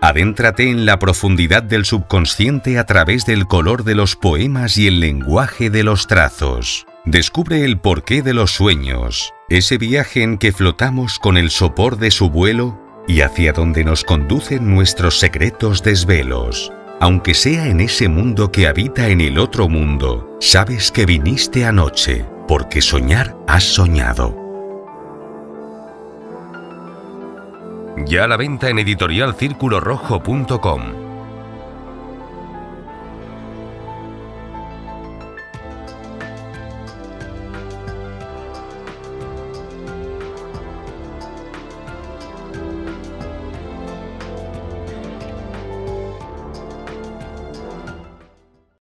Adéntrate en la profundidad del subconsciente a través del color de los poemas y el lenguaje de los trazos. Descubre el porqué de los sueños, ese viaje en que flotamos con el sopor de su vuelo y hacia donde nos conducen nuestros secretos desvelos. Aunque sea en ese mundo que habita en el otro mundo, sabes que viniste anoche, porque soñar has soñado. Ya a la venta en editorialcirculorrojo.com.